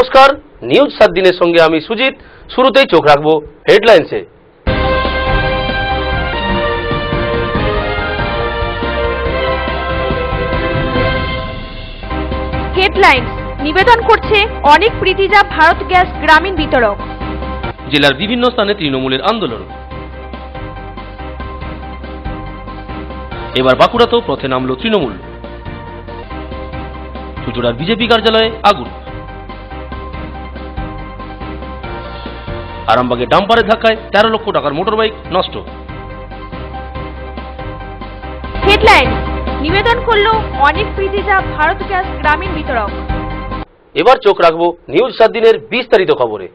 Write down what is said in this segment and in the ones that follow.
নমস্কার নিউজ সাত দিনের সঙ্গে আমি সুজিত। শুরুতেই চোখ রাখব হেডলাইন্সে। হেডলাইন্স নিবেদন করছে অনেক প্রীতিজা ভারত গ্যাস গ্রামীণ বিতরক। জেলার বিভিন্ন স্থানে তৃণমূলের আন্দোলন। এবার বাঁকুড়াতেও পথে নামল তৃণমূল। চুচুড়ার বিজেপি কার্যালয়ে আগুন। আরামবাগে ডাম্পারের ধাক্কায় তেরো লক্ষ টাকার মোটরবাইক নষ্ট। হেডলাইন নিবেদন করল অনেক ভারত গ্যাস গ্রামীণ বিতরক। এবার চোখ রাখব নিউজ সাত দিনের বিস্তারিত খবরে।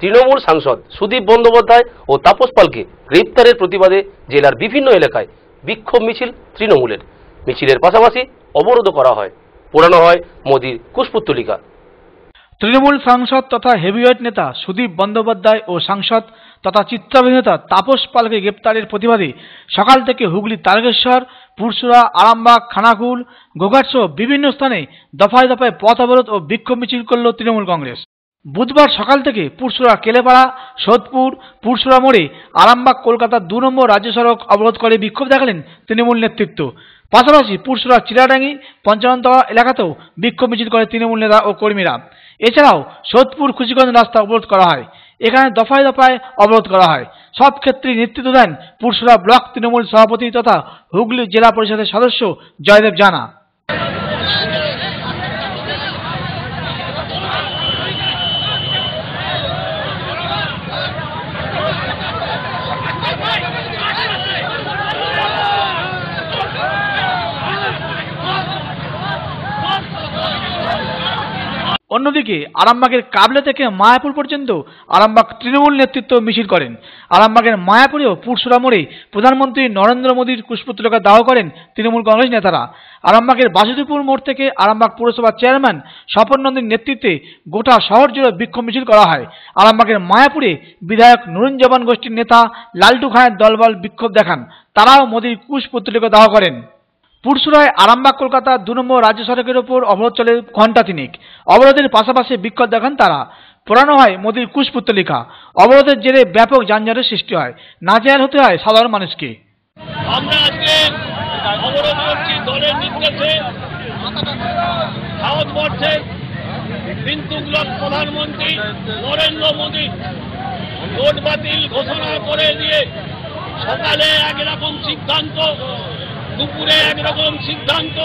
তৃণমূল সাংসদ সুদীপ বন্দ্যোপাধ্যায় ও তাপস পালকে গ্রেপ্তারের প্রতিবাদে জেলার বিভিন্ন এলাকায় বিক্ষোভ মিছিল তৃণমূলের। মিছিলের পাশাপাশি অবরোধ করা হয়। পোড়ানো হয় মোদির কুশপুত্তলিকা। তৃণমূল সাংসদ তথা হেভিওয়েট নেতা সুদীপ বন্দ্যোপাধ্যায় ও সাংসদ তথা চিত্রাভিনেতা তাপস পালকে গ্রেপ্তারের প্রতিবাদে সকাল থেকে হুগলি তারকেশ্বর, পুরসুরা, আরামবাগ, খানাকুল, গোঘাট সহ বিভিন্ন স্থানে দফায় দফায় পথ অবরোধ ও বিক্ষোভ মিছিল করল তৃণমূল কংগ্রেস। বুধবার সকাল থেকে পুরসুরা কেলেপাড়া, সোদপুর, পুরসুরা মোড়ে আরামবাগ, কলকাতার দু নম্বর রাজ্য সড়ক অবরোধ করে বিক্ষোভ দেখালেন তৃণমূল নেতৃত্ব। পাশাপাশি পুরসুরা, চিরাডাঙ্গি পঞ্চানতলা এলাকাতেও বিক্ষোভ মিছিল করে তৃণমূল নেতা ও কর্মীরা। এছাড়াও সোদপুর, খুশিগঞ্জ রাস্তা অবরোধ করা হয়। এখানে দফায় দফায় অবরোধ করা হয়। সব ক্ষেত্রেই নেতৃত্ব দেন পুরসুরা ব্লক তৃণমূল সভাপতি তথা হুগলি জেলা পরিষদের সদস্য জয়দেব জানা। অন্যদিকে আরামবাগের কাবলে থেকে মায়াপুর পর্যন্ত আরামবাগ তৃণমূল নেতৃত্ব মিছিল করেন। আরামবাগের মায়াপুরেও পুরসুরা মোড়ে প্রধানমন্ত্রী নরেন্দ্র মোদীর পুষ্পতলকা দাহ করেন তৃণমূল কংগ্রেস নেতারা। আরামবাগের বাসুদেবপুর মোড় থেকে আরামবাগ পুরসভার চেয়ারম্যান স্বপন নন্দীর নেতৃত্বে গোটা শহর জুড়ে বিক্ষোভ মিছিল করা হয়। আরামবাগের মায়াপুরে বিধায়ক নুরুন জবান গোষ্ঠীর নেতা লালটু খানের দলবল বিক্ষোভ দেখান। তারাও মোদীর কুশপুত্তলিকা দাহ করেন। পুরসুরায় আরামবাগ, কলকাতা দু নম্বর রাজ্য সড়কের ওপর অবরোধ চলে ঘণ্টা তিনেক। অবরোধের পাশাপাশি বিক্ষোভ দেখান তারা। পোড়ানো হয় মোদীর কুশপুত্তলিকা। অবরোধের জেরে ব্যাপক যানজটের সৃষ্টি হয়। নাজেহাল হতে হয় সাধারণ মানুষকে। আমরা আজকে অবরোধ করছি, দলের নির্দেশে। ভারতবর্ষের বিন্দুগুলোর প্রধানমন্ত্রী নরেন্দ্র মোদী ভোট বাতিল ঘোষণা করে দিয়ে সকালে একরকম সিদ্ধান্ত দুপুরে একরকম সিদ্ধান্ত,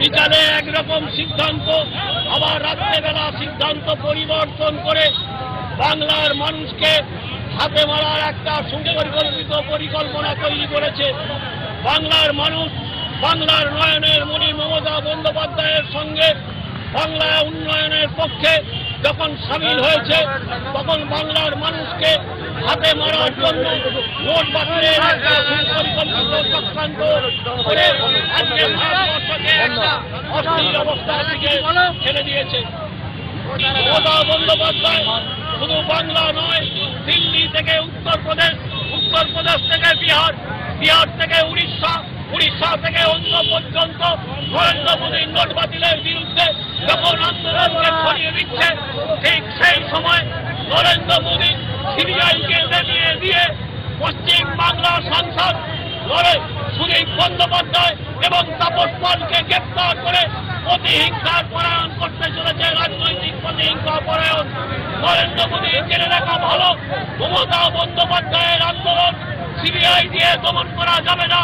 বিকালে একরকম সিদ্ধান্ত, আবার রাত্রেবেলা সিদ্ধান্ত পরিবর্তন করে বাংলার মানুষকে হাতে মারার একটা সুপরিকল্পিত পরিকল্পনা তৈরি করেছে। বাংলার মানুষ, বাংলার নয়নের মণি মমতা বন্দ্যোপাধ্যায়ের সঙ্গে বাংলা উন্নয়নের পক্ষে যখন সামিল হয়েছে, তখন বাংলার মানুষকে হাতে মারার জন্য ভোট বাতিলের চক্রান্ত করে আজকে ভারতবর্ষকে একটা অস্থির অবস্থার দিকে ছেড়ে দিয়েছে। মমতা বন্দ্যোপাধ্যায় শুধু বাংলা নয়, দিল্লি থেকে উত্তরপ্রদেশ উত্তরপ্রদেশ থেকে বিহার বিহার থেকে উড়িষ্যা উড়িষ্যা থেকে অন্য পর্যন্ত নরেন্দ্র মোদীর নোট বাতিলের বিরুদ্ধে যখন আন্দোলনকে ছড়িয়ে দিচ্ছে, ঠিক সেই সময় নরেন্দ্র মোদী সিবিআইকে নিয়ে দিয়ে পশ্চিম বাংলা সাংসদ সুদীপ বন্দ্যোপাধ্যায় এবং তাপস পালকে গ্রেপ্তার করে প্রতিহিংসার পরায়ণ করতে চলেছে রাজনৈতিক প্রতিহিংসা পরায়ণ। নরেন্দ্র মোদী জেনে রাখা ভালো, মমতা বন্দ্যোপাধ্যায়ের আন্দোলন সিবিআই দিয়ে দমন করা যাবে না।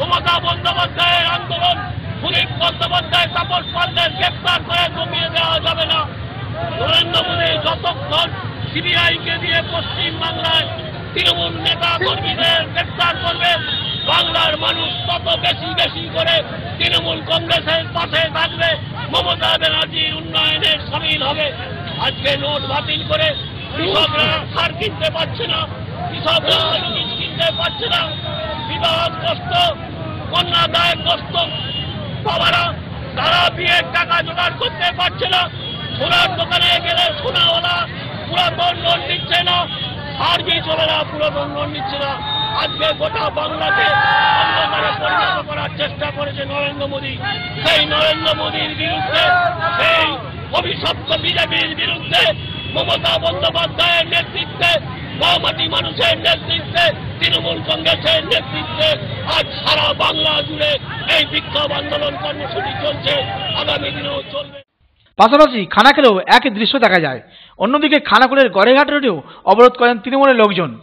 মমতা বন্দ্যোপাধ্যায়ের আন্দোলন সুদীপ বন্দ্যোপাধ্যায় তাপস পালদের গ্রেপ্তার করে কমিয়ে দেওয়া যাবে না। নরেন্দ্র মোদী যতক্ষণ সিবিআইকে দিয়ে পশ্চিম বাংলায় তৃণমূল নেতা কর্মীদের গ্রেপ্তার করবে, বাংলার মানুষ তত বেশি বেশি করে তৃণমূল কংগ্রেসের পাশে থাকবে। মমতা ব্যানার্জির উন্নয়নের সামিল হবে। আজকে নোট বাতিল করে কৃষকরা সার কিনতে পারছে না, কৃষকরা কিনতে পারছে না। বিবাহগ্রস্ত কন্যাদায়গ্রস্ত বাবারা, তারা বিয়ের টাকা জোগাড় করতে পারছে না। সোনার দোকানে গেলে সোনাওয়ালা পুরাতন লোন নিচ্ছে না। আর কি চলে না পুরাতন লোন নিচ্ছে না। আজকে গোটা বাংলাকে করার চেষ্টা করেছে নরেন্দ্র মোদী। সেই নরেন্দ্র মোদীর বিরুদ্ধে, সেই অভিশপ্ত বিজেপির বিরুদ্ধে মমতা বন্দ্যোপাধ্যায়ের নেতৃত্বে মহামাটি মানুষের নেতৃত্বে তৃণমূল কংগ্রেসের নেতৃত্বে আজ সারা বাংলা জুড়ে এই বিক্ষোভ আন্দোলন কর্মসূচি চলছে। আগামী দিনেও চলবে। পাশাপাশি খানাকুলেও একই দৃশ্য দেখা যায়। অন্যদিকে খানাকুলের গড়েঘাট রোডেও অবরোধ করেন তৃণমূলের লোকজন।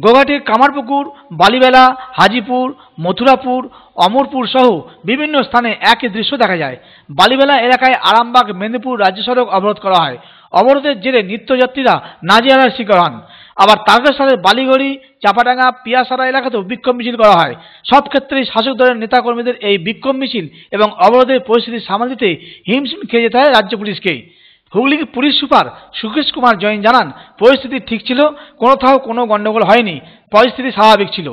গোঘাটের কামারপুকুর, বালিবেলা, হাজিপুর, মথুরাপুর, অমরপুর সহ বিভিন্ন স্থানে একই দৃশ্য দেখা যায়। বালিবেলা এলাকায় আরামবাগ, মেদিনীপুর রাজ্য সড়ক অবরোধ করা হয়। অবরোধের জেরে নিত্যযাত্রীরা নাজিয়ালার শিকার হন। আবার তারকেশ্বরের বালিগড়ি চাপাডাঙ্গা পিয়াসারা এলাকাতেও বিক্ষোভ মিছিল করা হয়। সব ক্ষেত্রেই শাসক দলের নেতাকর্মীদের এই বিক্ষোভ মিছিল এবং অবরোধের পরিস্থিতি সামাল দিতে হিমশিম খেয়ে যেতে হয় রাজ্য পুলিশকে। হুগলির পুলিশ সুপার সুকেশ কুমার জৈন জানান পরিস্থিতি ঠিক ছিল কোনোথাও কোনো গণ্ডগোল হয়নি পরিস্থিতি স্বাভাবিক ছিল।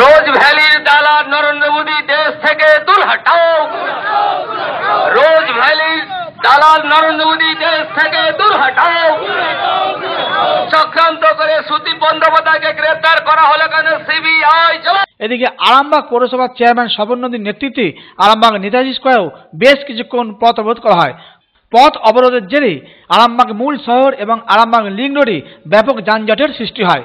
রোজ ভ্যালির দালাল নরেন্দ্র মোদী দেশ থেকে দূর হটাও রোজ ভ্যালির দালাল নরেন্দ্র মোদী দেশ থেকে দূর হটাও। চক্রান্ত করে সুদীপ বন্দ্যোপাধ্যায়কে গ্রেপ্তার করা হলো কেন? সিবিআই এদিকে আরামবাগ পৌরসভার চেয়ারম্যান স্বপন নদীর নেতৃত্বে আরামবাগ নেতাজি স্কোয়ারেও বেশ কিছুক্ষণ পথ অবরোধ করা হয়। পথ অবরোধের জেরে আরামবাগ মূল শহর এবং আরামবাগ লিং রোডে ব্যাপক যানজটের সৃষ্টি হয়।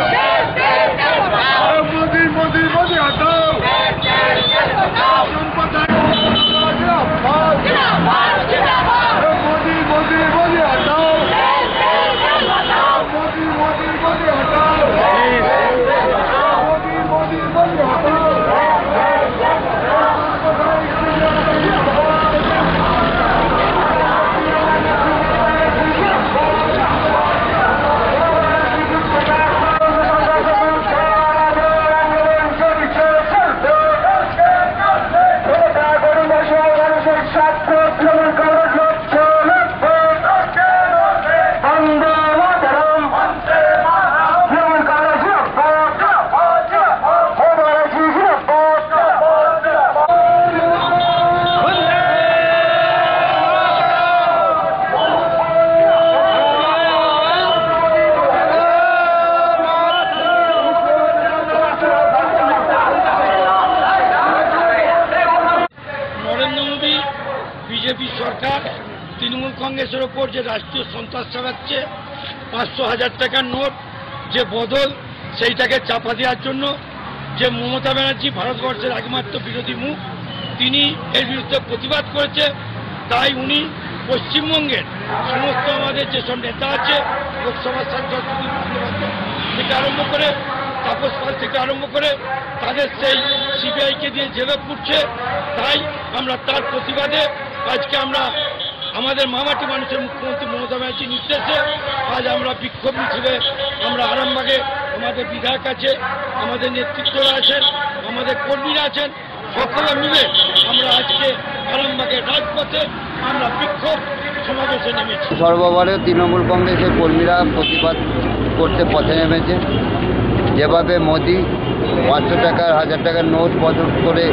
কংগ্রেসের ওপর যে রাষ্ট্রীয় সন্ত্রাস চালাচ্ছে, পাঁচশো হাজার টাকার নোট, যে বদল, সেইটাকে চাপা দেওয়ার জন্য যে মমতা ব্যানার্জি ভারতবর্ষের একমাত্র বিরোধী মুখ, তিনি এর বিরুদ্ধে প্রতিবাদ করেছে। তাই উনি পশ্চিমবঙ্গের সমস্ত আমাদের যেসব নেতা আছে, লোকসভার সাংসদ থেকে আরম্ভ করে, তাপস পাল থেকে আরম্ভ করে, তাদের সেই সিবিআইকে দিয়ে জেলে পুড়ছে। তাই আমরা তার প্রতিবাদে আজকে আমরা আমাদের মামাটি মানুষের মুখ্যমন্ত্রী মমতা ব্যানার্জির নির্দেশে আজ আমরা বিক্ষোভ মিছিলে আমরা আরামবাগে আমাদের বিধায়ক আছে আমাদের নেতৃত্বরা আছেন, আমাদের কর্মীরা আছেন, সকলে মিলে আমরা আজকে আরামবাগের রাজপথে আমরা বিক্ষোভ সমাবেশে নেমেছি। সর্বভারতীয় তৃণমূল কংগ্রেসের কর্মীরা প্রতিবাদ করতে পথে নেমেছে। যেভাবে মোদি পাঁচশো টাকার, হাজার টাকার নোট বদল করে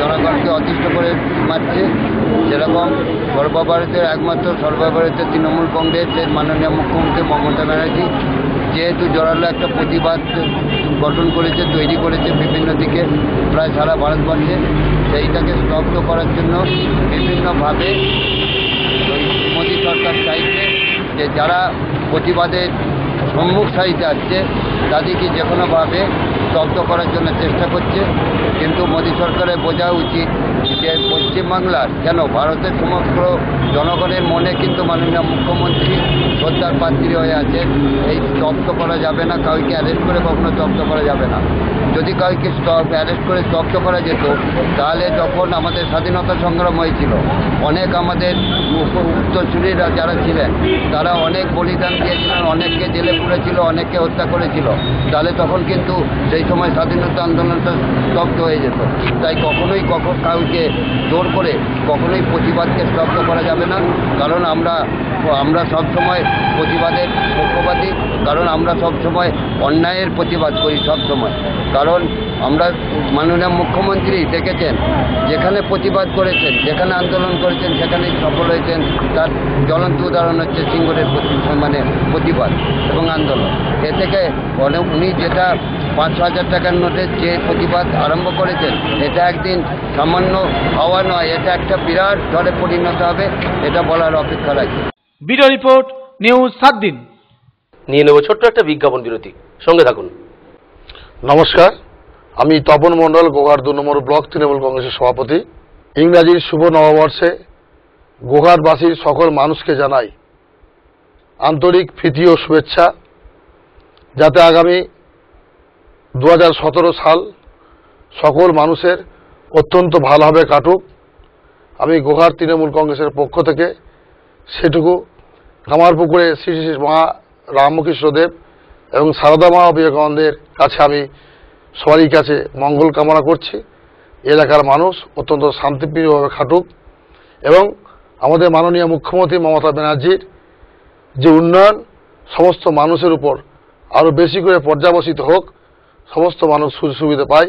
জনগণকে অতিষ্ঠ করে মারছে সেরকম সর্বভারতের একমাত্র সর্বভারতীয় তৃণমূল কংগ্রেসের মাননীয় মুখ্যমন্ত্রী মমতা ব্যানার্জি যেহেতু জোরালো একটা প্রতিবাদ গঠন করেছে, তৈরি করেছে বিভিন্ন দিকে প্রায় সারা ভারতবর্ষে, সেইটাকে স্তব্ধ করার জন্য বিভিন্নভাবে মোদী সরকার চাইছে যে যারা প্রতিবাদের সম্মুখ সারিতে আসছে, তাদেরকে যে কোনোভাবে স্তব্ধ করার জন্য চেষ্টা করছে। কিন্তু মোদী সরকারের বোঝা উচিত যে পশ্চিমবাংলার কেন ভারতের সমগ্র জনগণের মনে কিন্তু মাননীয় মুখ্যমন্ত্রী শ্রদ্ধার পাত্রী হয়ে আছে। এই স্তব্ধ করা যাবে না, কাউকে অ্যারেস্ট করে কখনো স্তব্ধ করা যাবে না। যদি কাউকে অ্যারেস্ট করে স্তব্ধ করা যেত, তাহলে যখন আমাদের স্বাধীনতা সংগ্রাম হয়েছিল। অনেক আমাদের উত্তরসূরিরা যারা ছিলেন, তারা অনেক বলিদান দিয়েছিলেন, অনেককে জেলে পুরেছিল, অনেককে হত্যা করেছিল। তাহলে তখন কিন্তু সেই সময় স্বাধীনতা আন্দোলনটা স্তব্ধ হয়ে যেত। তাই কখনোই কখন কাউকে জোর করে কখনোই প্রতিবাদকে স্তব্ধ করা যাবে না। কারণ আমরা আমরা সবসময় প্রতিবাদের পক্ষপাতী। কারণ আমরা সবসময় অন্যায়ের প্রতিবাদ করি সবসময় কারণ আমরা মাননীয় মুখ্যমন্ত্রী দেখেছেন, যেখানে প্রতিবাদ করেছেন, যেখানে আন্দোলন করেছেন, সেখানেই সফল হয়েছেন। তার জ্বলন্ত উদাহরণ হচ্ছে সিঙ্গুরের মানে প্রতিবাদ এবং আন্দোলন। এ থেকে অনেক উনি যেটা পাঁচ হাজার টাকার নোটের যে প্রতিবাদ আরম্ভ করেছেন এটা একদিন সামান্য হওয়া নয় এটা একটা বিরাট ঝড়ে পরিণত হবে এটা বলার অপেক্ষা রাখি। ভিডিও রিপোর্ট নিউজ সাত দিন নিয়ে নেব ছোট্ট একটা বিজ্ঞাপন বিরতি। সঙ্গে থাকুন। নমস্কার আমি তপন মণ্ডল গোঘাট দু নম্বর ব্লক তৃণমূল কংগ্রেসের সভাপতি। ইংরাজির শুভ নববর্ষে গোঘাটবাসীর সকল মানুষকে জানাই আন্তরিক প্রীতি ও শুভেচ্ছা। যাতে আগামী দু হাজার সতেরো সাল সকল মানুষের অত্যন্ত ভালোভাবে কাটুক। আমি গোহার তৃণমূল কংগ্রেসের পক্ষ থেকে সেটুকু কামারপুকুরে শ্রী শ্রী মা রামকৃষ্ণদেব এবং সারদা মা বিবেকানন্দের কাছে আমি সবারই কাছে মঙ্গল কামনা করছি। এলাকার মানুষ অত্যন্ত শান্তিপ্রিয়ভাবে খাটুক এবং আমাদের মাননীয় মুখ্যমন্ত্রী মমতা ব্যানার্জির যে উন্নয়ন, সমস্ত মানুষের উপর আরও বেশি করে পর্যাবসিত হোক সমস্ত মানুষ সুযোগ সুবিধা পায়।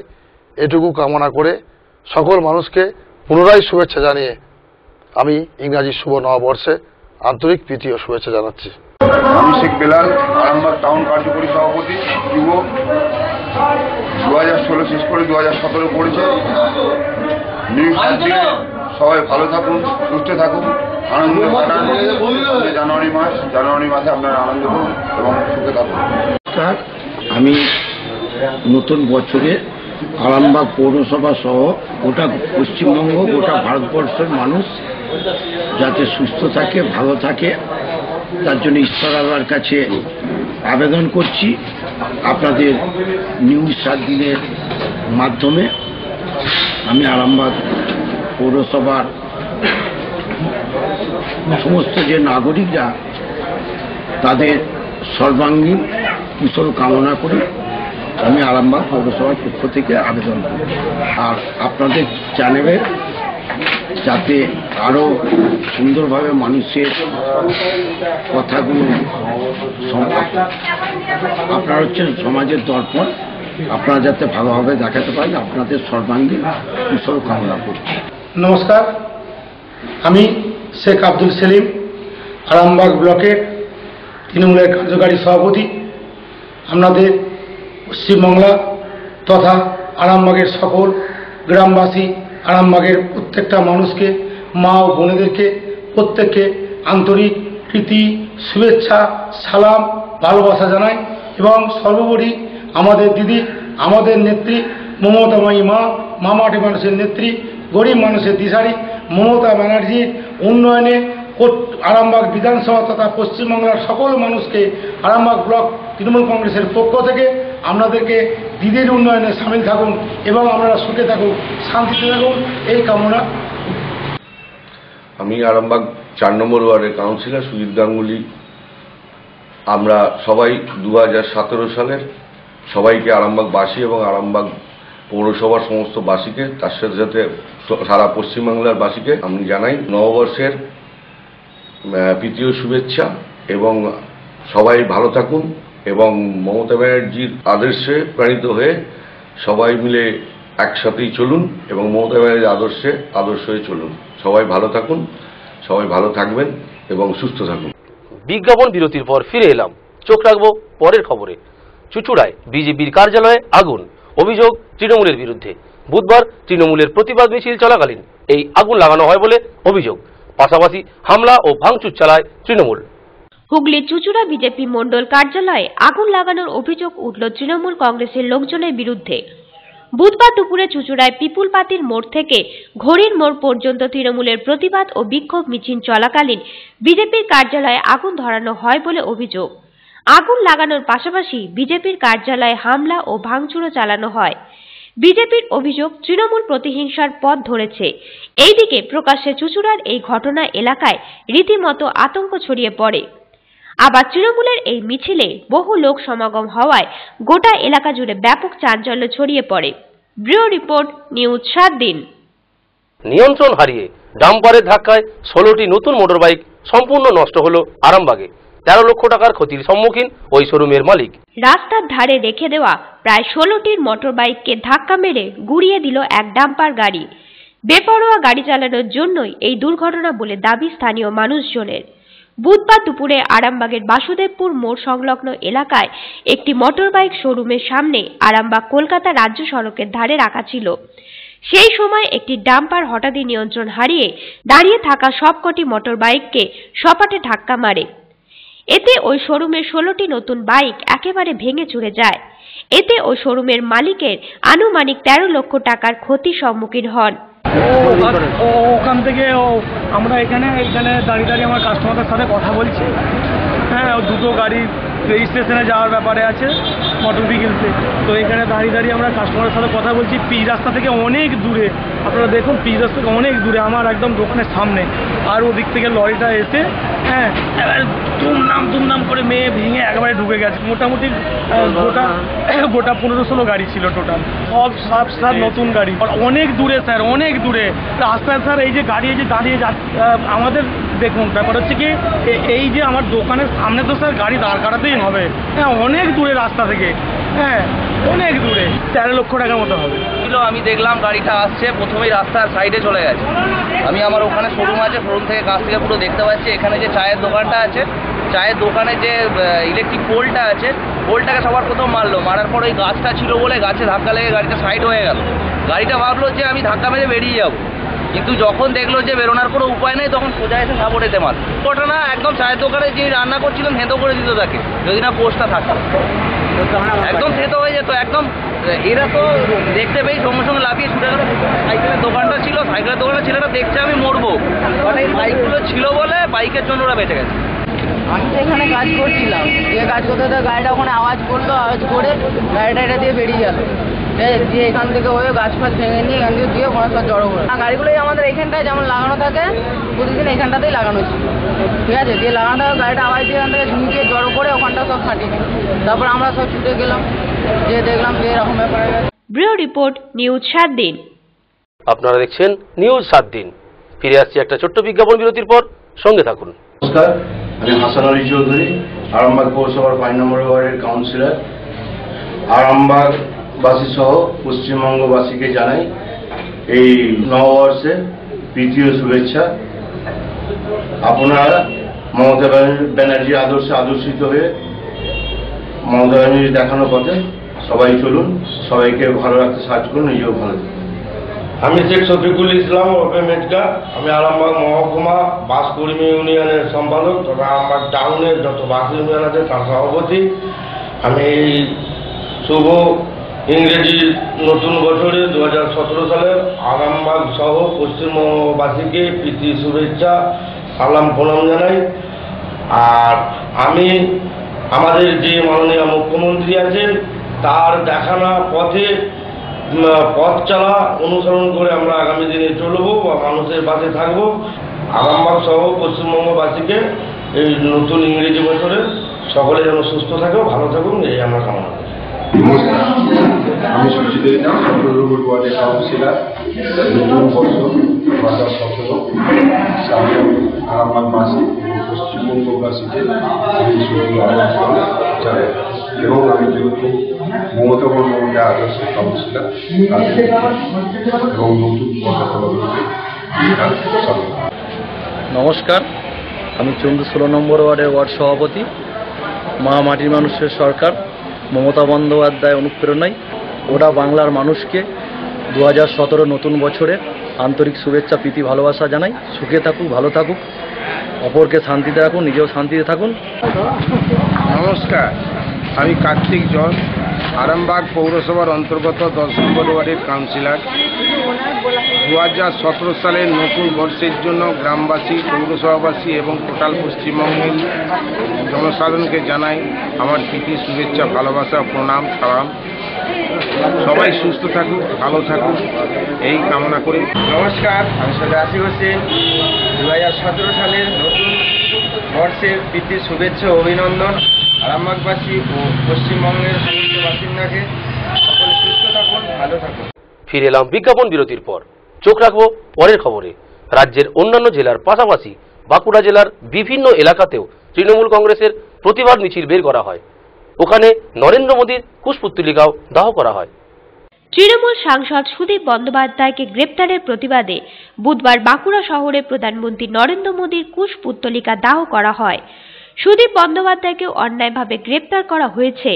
এটুকু কামনা করে সকল মানুষকে পুনরায় শুভেচ্ছা জানিয়ে আমি ইংরাজি শুভ নববর্ষে আন্তরিক প্রীতি ও শুভেচ্ছা জানাচ্ছি। আমি শেখ বেলাল আরামবাগ টাউন কার্যকরী সভাপতি যুব। দু হাজার ষোলো শেষ করে দু হাজার সতেরো পড়েছে। নিউজ সবাই ভালো থাকুন সুস্থ থাকুন। আনন্দ কাটান জানুয়ারি মাস জানুয়ারি মাসে আপনারা আনন্দ করুন এবং সুখে থাকুন আমি নতুন বছরে আরামবাগ পৌরসভা সহ গোটা পশ্চিমবঙ্গ গোটা ভারতবর্ষের মানুষ যাতে সুস্থ থাকে ভালো থাকে তার জন্য ঈশ্বর আল্লাহর কাছে আবেদন করছি। আপনাদের নিউজ সাত দিনের মাধ্যমে আমি আরামবাগ পৌরসভার সমস্ত যে নাগরিকরা তাদের সর্বাঙ্গীন কুশল কামনা করি আমি আরামবাগ পৌরসভার পক্ষ থেকে আবেদন করি। আর আপনাদের চ্যানেলে যাতে আরও সুন্দরভাবে মানুষের কথাগুলো আপনারা হচ্ছেন সমাজের দর্পণ। আপনারা যাতে ভালোভাবে দেখাতে পারেন, আপনাদের সর্বাঙ্গীন কুশল কামনা করছি নমস্কার। আমি শেখ আব্দুল সেলিম, আরামবাগ ব্লকের তৃণমূলের কার্যকারী সভাপতি আপনাদের পশ্চিমবাংলা তথা আরামবাগের সকল গ্রামবাসী, আরামবাগের প্রত্যেকটা মানুষকে, মা ও বোনেদেরকে, প্রত্যেককে আন্তরিক প্রীতি, শুভেচ্ছা, সালাম, ভালোবাসা জানাই এবং সর্বোপরি আমাদের দিদি, আমাদের নেত্রী মমতাময়ী মা, মামাটি মানুষের নেত্রী, গরিব মানুষের দিশারি মমতা ব্যানার্জির উন্নয়নে আরামবাগ বিধানসভা তথা পশ্চিমবাংলার সকল মানুষকে আরামবাগ ব্লক তৃণমূল কংগ্রেসের পক্ষ থেকে আপনাদেরকে দিদির উন্নয়নে সামিল থাকুন এবং আপনারা সুখে থাকুন, শান্তিতে থাকুন, এই কামনা। আমি আরামবাগ চার নম্বর ওয়ার্ডের কাউন্সিলর সুজিত গাঙ্গুলি। আমরা সবাই দু হাজার সতেরো সালের সবাইকে আরামবাগবাসী এবং আরামবাগ পৌরসভার সমস্ত বাসীকে তার সাথে সাথে সারা পশ্চিমবাংলার বাসীকে আমি জানাই নববর্ষের প্রীতীয় শুভেচ্ছা এবং সবাই ভালো থাকুন এবং মমতা ব্যানার্জির আদর্শে প্রাণিত হয়ে সবাই মিলে একসাথেই চলুন এবং মমতা ব্যানার্জির আদর্শে, আদর্শ হয়ে চলুন। সবাই ভালো থাকুন, সবাই ভালো থাকবেন এবং সুস্থ থাকুন। বিজ্ঞাপন বিরতির পর ফিরে এলাম। চোখ রাখব পরের খবরে। চুচুড়ায় বিজেপির কার্যালয়ে আগুন। অভিযোগ তৃণমূলের বিরুদ্ধে। বুধবার তৃণমূলের প্রতিবাদ মিছিল চলাকালীন এই আগুন লাগানো হয় বলে অভিযোগ। পাশাপাশি হামলা ও ভাঙচুর চালায় তৃণমূল। হুগলির চুচুড়া বিজেপি মণ্ডল কার্যালয়ে আগুন লাগানোর অভিযোগ উঠল তৃণমূল কংগ্রেসের লোকজনের বিরুদ্ধে। বুধবার দুপুরে চুচুড়ায় পিপুল পাতির মোড় থেকে ঘড়ির মোড় পর্যন্ত তৃণমূলের প্রতিবাদ ও বিক্ষোভ মিছিল চলাকালীন বিজেপির কার্যালয়ে আগুন ধরানো হয় বলে অভিযোগ। আগুন লাগানোর পাশাপাশি বিজেপির কার্যালয়ে হামলা ও ভাঙচুরও চালানো হয়। বিজেপির অভিযোগ তৃণমূল প্রতিহিংসার পথ ধরেছে। এইদিকে প্রকাশ্যে চুচুড়ার এই ঘটনা এলাকায় রীতিমতো আতঙ্ক ছড়িয়ে পড়ে। আবার তৃণমূলের এই মিছিলে বহু লোক সমাগম হওয়ায় গোটা এলাকা জুড়ে ব্যাপক চাঞ্চল্য ছড়িয়ে পড়ে। ব্যুরো রিপোর্ট, নিউজ সাত দিন। নিয়ন্ত্রণ হারিয়ে ডাম্পারের ধাক্কায় ষোলোটি নতুন মোটরবাইক সম্পূর্ণ নষ্ট হলো আরামবাগে। তেরো লক্ষ টাকার ক্ষতির সম্মুখীন ওই শোরুমের মালিক। রাস্তার ধারে রেখে দেওয়া প্রায় ষোলোটির মোটরবাইককে ধাক্কা মেরে গুড়িয়ে দিল এক ডাম্পার গাড়ি। বেপরোয়া গাড়ি চালানোর জন্যই এই দুর্ঘটনা বলে দাবি স্থানীয় মানুষজনের। বুধবার দুপুরে আরামবাগের বাসুদেবপুর মোড় সংলগ্ন এলাকায় একটি মোটরবাইক শোরুমের সামনে আরামবাগ কলকাতা রাজ্য সড়কের ধারে রাখা ছিল। সেই সময় একটি ডাম্পার হঠাৎই নিয়ন্ত্রণ হারিয়ে দাঁড়িয়ে থাকা সবকটি মোটরবাইককে সপাটে ধাক্কা মারে। এতে ওই শোরুমের ষোলোটি নতুন বাইক একেবারে ভেঙে চুরে যায়। এতে ওই শোরুমের মালিকের আনুমানিক তেরো লক্ষ টাকার ক্ষতি সম্মুখীন হন। ওখান থেকে আমরা এখানে এখানে দাঁড়িয়ে দাঁড়িয়ে আমার কাস্টমারদের সাথে কথা বলছি। হ্যাঁ দুটো গাড়ি রেজিস্ট্রেশনে যাওয়ার ব্যাপারে আছে মোটর ভেহিকেলসে তো এখানে দাঁড়িয়ে দাঁড়িয়ে আমরা কাস্টমারের সাথে কথা বলছি। পিচ রাস্তা থেকে অনেক দূরে। আপনারা দেখুন পিচ রাস্তা থেকে অনেক দূরে আমার একদম দোকানের সামনে। আর ওদিক থেকে লরিটা এসে হ্যাঁ এবার দুমদাম দুমদাম করে মেয়ে ভেঙে একেবারে ঢুকে গেছে। মোটামুটি গোটা গোটা পনেরো ষোলো গাড়ি ছিল টোটাল সব সব সব নতুন গাড়ি। অনেক দূরে স্যার অনেক দূরে। রাস্তায় স্যার এই যে গাড়ি এই যে দাঁড়িয়ে যা আমাদের দেখুন, ব্যাপার হচ্ছে কি এই যে আমার দোকানের সামনে তো স্যার গাড়ি দাঁড় করাতেই হবে। হ্যাঁ অনেক দূরে রাস্তা থেকে। হ্যাঁ অনেক দূরে, তেরো লক্ষ টাকার মতো হবে। আমি দেখলাম গাড়িটা আসছে, প্রথমেই রাস্তার সাইডে চলে গেছে। আমি আমার ওখানে শোরুম আছে শোরুম থেকে কাছ থেকে পুরো দেখতে পাচ্ছি, এখানে যে চায়ের দোকানটা আছে, চায়ের দোকানে যে ইলেকট্রিক পোলটা আছে, পোলটাকে সবার প্রথম মারলো। মারার পর ওই গাছটা ছিল বলে গাছে ধাক্কা লেগে গাড়িটা সাইড হয়ে গেল। গাড়িটা ভাবলো যে আমি ধাক্কা মেরে বেরিয়ে যাব। কিন্তু যখন দেখল যে বেরোনোর কোনো উপায় নেই, তখন সোজা এসে সাপোর্টেতে মার না, একদম চায়ের দোকানে যে রান্না করছিলেন হেঁতো করে দিত তাকে, যদি না পোস্টটা থাকতো। একদম থেতো হয়ে যেত, একদম, এরা তো দেখতে পেয়ে সঙ্গে সঙ্গে লাফিয়ে ছুটে গেল। সাইকেলের দোকানটা ছিল, সাইকেলের দোকানের ছেলেটা দেখছে আমি মরবো। মানে এই বাইকগুলো ছিল বলে বাইকের জন্য ওরা বেঁচে গেছে। আমি তো এখানে কাজ করছিলাম। দিয়ে কাজ করতে গাড়িটা ওখানে আওয়াজ করল, আওয়াজ করে গাড়িটা এটা দিয়ে বেরিয়ে গেল? দিয়ে এখান থেকে হয়ে গাছ ফাছ ভেঙে নিয়ে এখান থেকে দিয়ে সব জড়ো করে আর গাড়িগুলোই আমাদের এখানটায় যেমন লাগানো থাকে প্রতিদিন এখানটাতেই লাগানো ছিল। ঠিক আছে? দিয়ে লাগানো থাকে গাড়িটা আওয়াজ দিয়ে এখান থেকে নিচে জড়ো করে ওখানটা সব ফাটিয়ে তারপর আমরা সব ছুটে গেলাম দিয়ে দেখলাম যে এরকম ব্যাপার ব্যুরো রিপোর্ট নিউজ সাত দিন। আপনারা দেখছেন নিউজ সাত দিন। ফিরে আসছি একটা ছোট্ট বিজ্ঞাপন বিরতির পর। সঙ্গে থাকুন। নমস্কার আমি হাসান আলী চৌধুরী আরামবাগ পৌরসভার পাঁচ নম্বর ওয়ার্ডের কাউন্সিলর। আরামবাগবাসী সহ পশ্চিমবঙ্গবাসীকে জানাই এই নববর্ষে তৃতীয় শুভেচ্ছা। আপনারা মমতা ব্যানার্জি- আদর্শে আদর্শিত হয়ে মমতা ব্যানার্জি দেখানো পথে সবাই চলুন, সবাইকে ভালো রাখতে সাহায্য করুন, নিজেও ভালো আমি শেখ শফিকুল ইসলাম ওপে মেটকা। আমি আরামবাগ মহকুমা বাস কর্মী ইউনিয়নের সম্পাদক তথা আরামবাগ টাউনের যত বাস ইউনিয়ন আছে তার সভাপতি। আমি এই শুভ ইংরেজি নতুন বছরে দু হাজার সতেরো সালের আরামবাগ সহ পশ্চিমবঙ্গবাসীকে প্রীতি, শুভেচ্ছা, সালাম, প্রণাম জানাই। আর আমি, আমাদের যে মাননীয় মুখ্যমন্ত্রী আছেন, তার দেখানো পথে পথ চালা অনুসরণ করে আমরা আগামী দিনে চলবো বা মানুষের পাশে থাকব। আরামবাগ সহ পশ্চিমবঙ্গবাসীকে এই নতুন ইংরেজি বছরে সকলে যেন সুস্থ থাকে, ভালো থাকুন, এই আমরা কামনা। করি আমি সুচিত নাম সতেরো নম্বর ওয়ার্ডের কাউন্সিলর নতুন দু হাজার সতেরো পশ্চিমবঙ্গবাসীকে এই শুভ নববর্ষ জানাই এবং আমি যেহেতু মমতা আদর্শের কাউন্সিলর এবং নতুন নমস্কার, আমি চন্দ্র ষোলো নম্বর ওয়ার্ডের ওয়ার্ড সভাপতি, মা মাটির মানুষের সরকার। মমতা বন্দ্যোপাধ্যায় অনুপ্রেরণায় ওটা বাংলার মানুষকে দু হাজার সতেরো নতুন বছরে আন্তরিক শুভেচ্ছা, প্রীতি, ভালোবাসা জানাই। সুখে থাকুক, ভালো থাকুক, অপরকে শান্তিতে রাখুন, নিজেও শান্তিতে থাকুন। নমস্কার, আমি কার্তিক জন। আরামবাগ পৌরসভার অন্তর্গত দশ নম্বর ওয়ার্ডের কাউন্সিলর। দু হাজার সতেরো সালের নতুন বর্ষের জন্য গ্রামবাসী, পৌরসভাবাসী এবং টোটাল পশ্চিমবঙ্গের জনসাধারণকে জানাই আমার প্রীতি, শুভেচ্ছা, ভালোবাসা, প্রণাম, সালাম। সবাই সুস্থ থাকুক, ভালো থাকুক, এই কামনা করি। নমস্কার, আমি সৈয়দ আসিফ হোসেন। দু হাজার সতেরো সালের নতুন বর্ষের প্রীতি, শুভেচ্ছা, অভিনন্দন। আরামবাগবাসী ও পশ্চিমবঙ্গের সমস্ত বাসিন্দাকে সকলে সুস্থ থাকুন ভালো থাকুন। ফিরে এলাম বিজ্ঞাপন বিরতির পর। চোখ রাখব পরের খবরে। রাজ্যের অন্যান্য জেলার পাশাপাশি বাঁকুড়া জেলার বিভিন্ন এলাকাতেও তৃণমূল কংগ্রেসের প্রতিবাদ মিছিল বের করা হয়। ওখানে নরেন্দ্র মোদীর কুশপুত্তলিকাও দাহ করা হয়। তৃণমূল সাংসদ সুদীপ বন্দ্যোপাধ্যায়কে গ্রেপ্তারের প্রতিবাদে বুধবার বাঁকুড়া শহরে প্রধানমন্ত্রী নরেন্দ্র মোদীর কুশপুত্তলিকা দাহ করা হয়। সুদীপ বন্দ্যোপাধ্যায়কে অন্যায়ভাবে গ্রেপ্তার করা হয়েছে।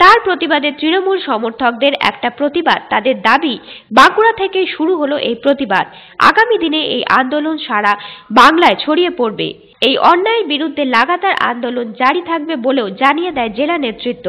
তার প্রতিবাদে তৃণমূল সমর্থকদের একটা প্রতিবাদ, তাদের দাবি, বাঁকুড়া থেকে শুরু হলো এই প্রতিবাদ। আগামী দিনে এই আন্দোলন সারা বাংলায় ছড়িয়ে পড়বে। এই অন্যায়ের বিরুদ্ধে লাগাতার আন্দোলন জারি থাকবে বলেও জানিয়ে দেয় জেলা নেতৃত্ব।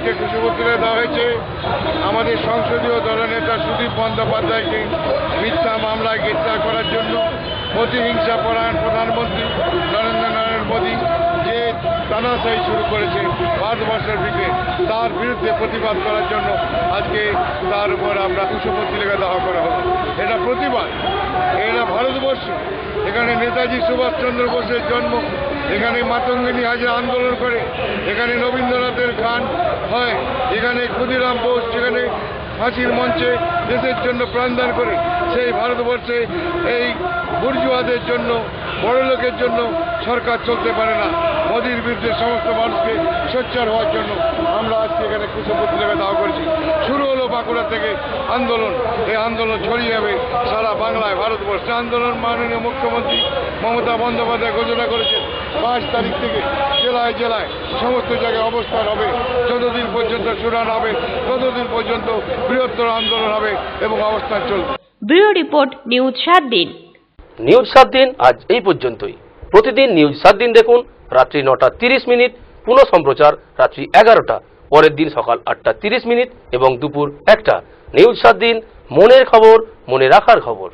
আজকে কুশপুত্রে দেওয়া হয়েছে। আমাদের সংসদীয় দলনেতা সুদীপ বন্দ্যোপাধ্যায়কে মিথ্যা মামলায় গ্রেপ্তার করার জন্য প্রতিহিংসা পরায়ণ প্রধানমন্ত্রী নরেন্দ্র নারায়ণ মোদী যে তানাশাই শুরু করেছে ভারতবর্ষের দিকে তার বিরুদ্ধে প্রতিবাদ করার জন্য আজকে তার উপর আমরা কুশপুত্রিকা দাহ করা হলো। এটা প্রতিবাদ। এটা ভারতবর্ষ। এখানে নেতাজি সুভাষচন্দ্র বোসের জন্ম, এখানে মাতঙ্গিনী হাজরা আন্দোলন করে, এখানে রবীন্দ্রনাথের গান হয়। এখানে ক্ষুদিরাম বোস সেখানে ফাঁসির মঞ্চে দেশের জন্য প্রাণদান করে, সেই ভারতবর্ষে এই বুর্জুয়াদের জন্য বড় লোকের জন্য সরকার চলতে পারে না। মোদির বিরুদ্ধে সমস্ত মানুষকে সোচ্চার হওয়ার জন্য আমরা আজকে এখানে কুশপুত্রিকা দাওয়া করেছি। শুরু হলো বাঁকুড়া থেকে আন্দোলন। এই আন্দোলন ছড়িয়ে যাবে সারা বাংলায়। ভারতবর্ষে আন্দোলন মাননীয় মুখ্যমন্ত্রী মমতা বন্দ্যোপাধ্যায় ঘোষণা করেছেন। পাঁচ তারিখ থেকে জেলায় জেলায় সমস্ত জায়গায় অবস্থান হবে। যতদিন পর্যন্ত চূড়ান হবে ততদিন পর্যন্ত বৃহত্তর আন্দোলন হবে এবং অবস্থান চলবে। ব্যুরো রিপোর্ট নিউজ সাত দিন। নিউজ সাত দিন আজ এই পর্যন্তই। প্রতিদিন নিউজ সাত দিন দেখুন রাত্রি নটা তিরিশ মিনিট পুনঃ সম্প্রচার রাত্রি এগারোটা। পরের দিন সকাল আটটা তিরিশ মিনিট এবং দুপুর একটা। নিউজ সাত দিন মনের খবর মনে রাখার খবর।